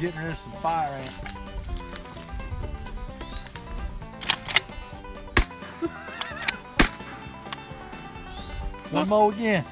getting rid of some fire ants. One more again.